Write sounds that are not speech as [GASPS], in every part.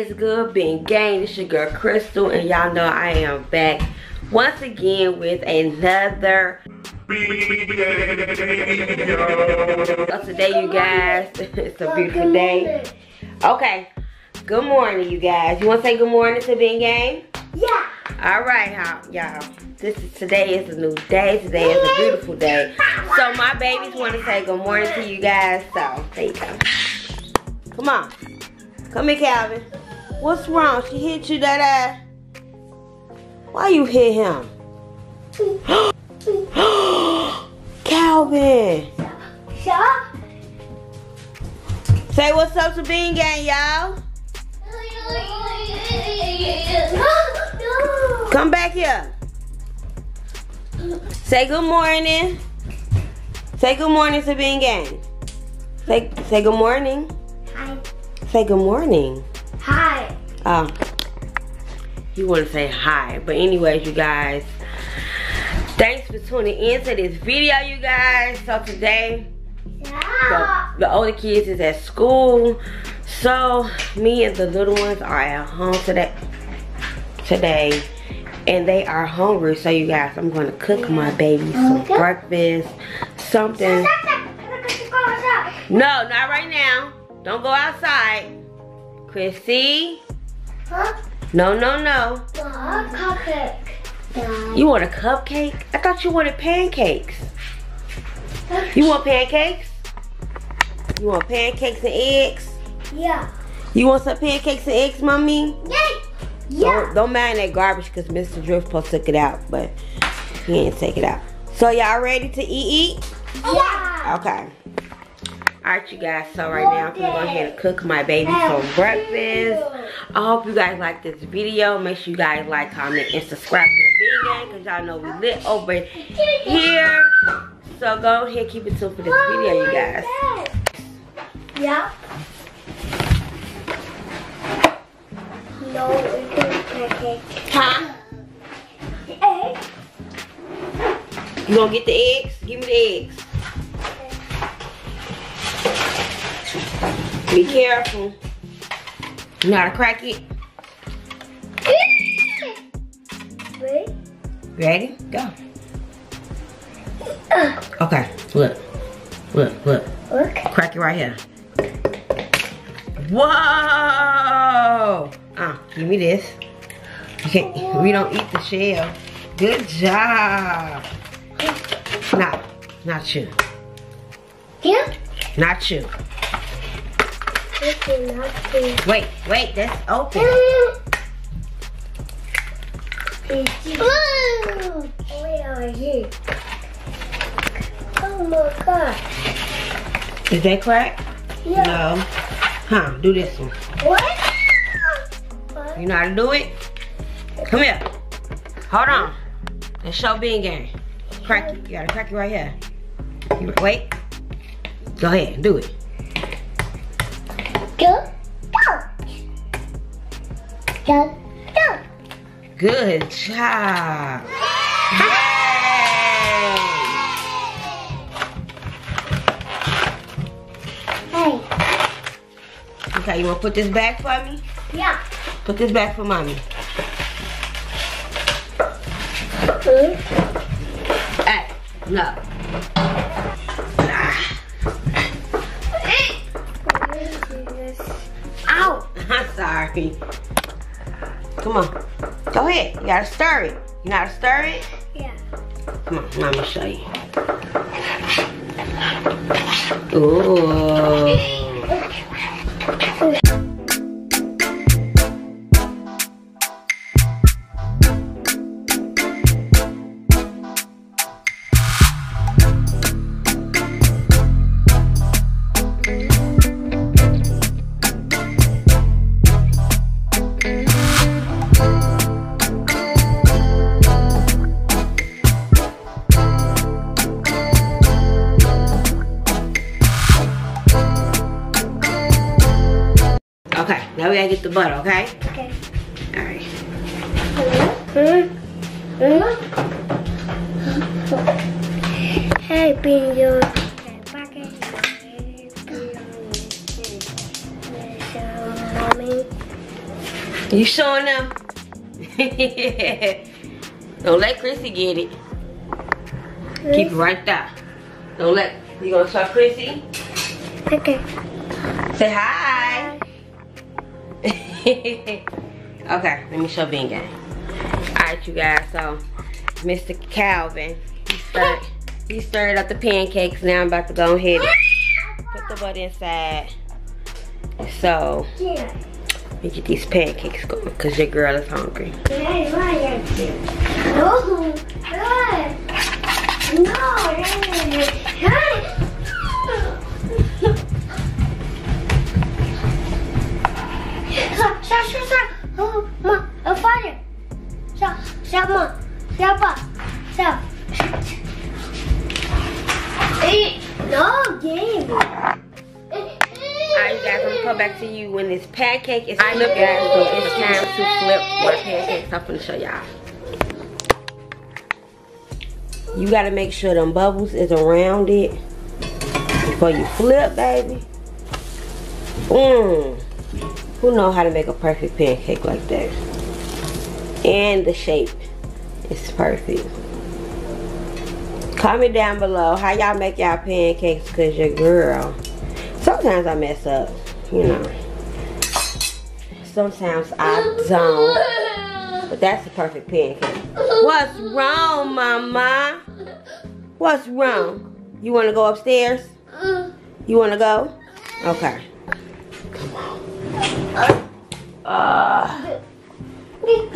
Is good, Beane Gang? It's your girl Crystal, and y'all know I am back once again with another. So today, you guys, [LAUGHS] it's a beautiful day. Okay, good morning, you guys. You want to say good morning to Beane Gang? Yeah. All right, y'all. This is today is a new day. Today is a beautiful day. So my babies want to say good morning to you guys. So there you go. Come on. Come here, Calvin. What's wrong? She hit you that ass. Why you hit him? [GASPS] Calvin. Shut Say what's up to Beane Gang, y'all. Come back here. Say good morning. Say good morning to Beane Gang. Say, say good morning. Hi. Say good morning. Oh. You want to say hi. But anyways, you guys. Thanks for tuning in to this video, you guys. So today, the, Yeah. the older kids is at school. So me and the little ones are at home today. Today. And they are hungry. So you guys, I'm going to cook my babies some Okay. breakfast. Something. No, not right now. Don't go outside. Chrissy. Huh? No, no, no. Uh, cupcake. You want a cupcake? I thought you wanted pancakes. You want pancakes? You want pancakes and eggs? Yeah. You want some pancakes and eggs, mommy? Yay. Yeah. Don't, don't mind that garbage because Mr. Drift Driftpost took it out, but he didn't take it out. So y'all ready to eat? Eat? Yeah. Okay. Alright, you guys. So right now I'm gonna go ahead and cook my baby some breakfast. I hope you guys like this video. Make sure you guys like, comment, and subscribe to the Gang because y'all know we lit over here. So go ahead, keep it tuned for this video, you guys. Yeah. No, it's a pancake. Huh? Egg. You gonna get the eggs? Give me the eggs. Be careful. You know how to crack it? Wait. Ready? Go. Okay, look. Look, look. Look. Crack it right here. Whoa! Uh, give me this. Okay, we don't eat the shell. Good job. No, not you. Yeah. Not you. This is not too. Wait, wait, that's open. Oh, where are you? Oh my god. Is that crack? Yeah. No. Huh, do this one. What? You know how to do it? Come here. Hold on. Let's show Beane Gang. Crack it. You gotta crack it right here. You, wait. Go ahead, do it. Go. Go. Good job. Hey. Okay, you wanna put this back for me? Yeah. Put this back for mommy. Hmm? Hey, no. Ow! [LAUGHS] I'm sorry. Come on. Go ahead. You gotta stir it. You know how to stir it? Yeah. Come on, let me show you. Ooh. Okay, now we gotta get the butter, okay? Okay. Alright. Hey, Bingo. You showing them? [LAUGHS] Don't let Chrissy get it. Keep it right there. Don't let, you gonna show Chrissy? Okay. Say hi. [LAUGHS] okay, let me show Beane Gang. Alright, you guys, so Mr. Calvin, he stirred, he stirred up the pancakes. Now I'm about to go ahead and put the butter inside. So, let me get these pancakes going because your girl is hungry. Right. No. No. Stop, stop, stop, stop. Oh, ma, a fire. Stop, stop, ma. Stop, pa. Hey, no game. Alright, you guys, I'm gonna come back to you when this pancake is flipped, guys. So it's time to flip my pancakes. I'm gonna show y'all. You gotta make sure them bubbles is around it before you flip, baby. Mmm. Who know how to make a perfect pancake like that? And the shape is perfect. Comment down below how y'all make y'all pancakes cause your girl. Sometimes I mess up, you know. Sometimes I don't. But that's the perfect pancake. What's wrong, mama? What's wrong? You wanna go upstairs? You wanna go? Okay.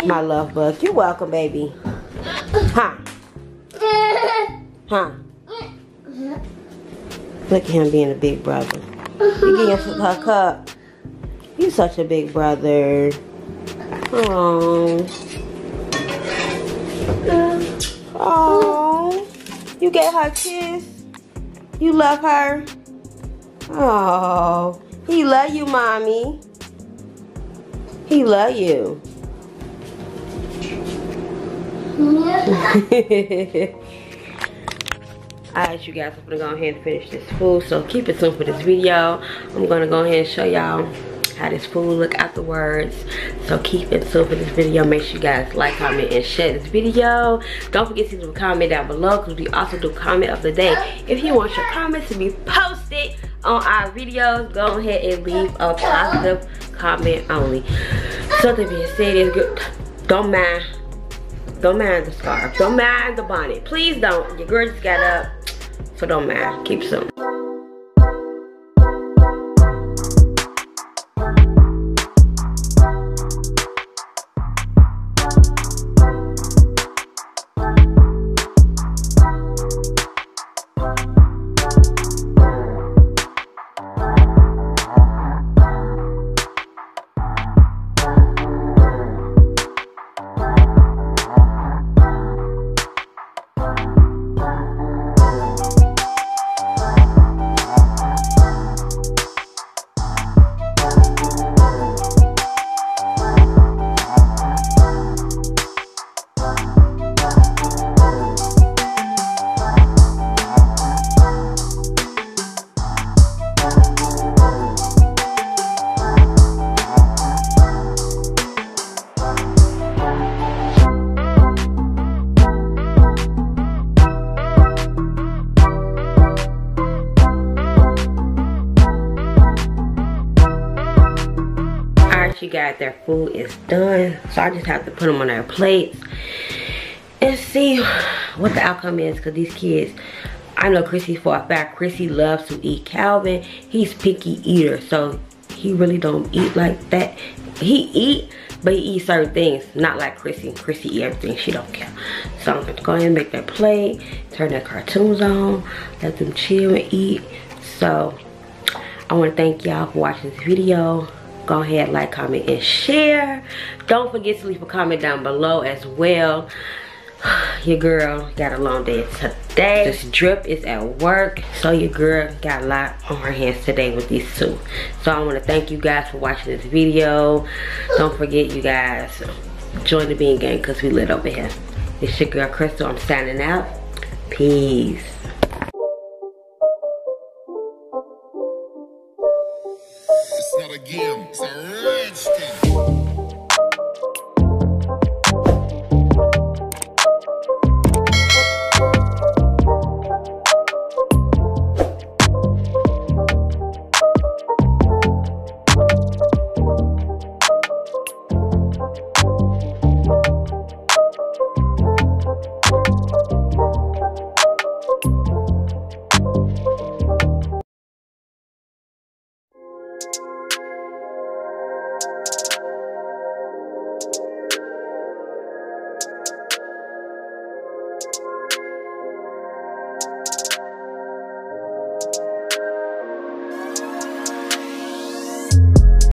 My love bug. You're welcome, baby. Huh? Huh? Look at him being a big brother. You give him a cup. You such a big brother. Oh. Oh. You gave her kiss. You love her. Oh. He love you, mommy. He love you. [LAUGHS] Alright you guys, I'm gonna go ahead and finish this food. So keep it tuned for this video. I'm gonna go ahead and show y'all how this food look afterwards. So keep it tuned for this video. Make sure you guys like, comment, and share this video. Don't forget to leave a comment down below because we also do comment of the day. If you want your comments to be posted on our videos, go ahead and leave a positive comment only. Something being said is good. Don't mind. Don't mind the scarf. Don't mind the bonnet. Please don't. Your girl just got up. So don't mind. Keep some. You guys, their food is done. So I just have to put them on their plates and see what the outcome is because these kids, I know Chrissy for a fact, Chrissy loves to eat. Calvin, he's picky eater, so he really don't eat like that. He eat, but he eats certain things, not like Chrissy. Chrissy eat everything, she don't care. So I'm gonna go ahead and make their plate, turn their cartoons on, let them chill and eat. So I want to thank y'all for watching this video. Go ahead, like, comment, and share. Don't forget to leave a comment down below as well. [SIGHS] Your girl got a long day today. This drip is at work. So your girl got a lot on her hands today with these two. So I want to thank you guys for watching this video. Don't forget you guys, join the Beane Gang because we lit over here. It's your girl Crystal. I'm signing out. Peace.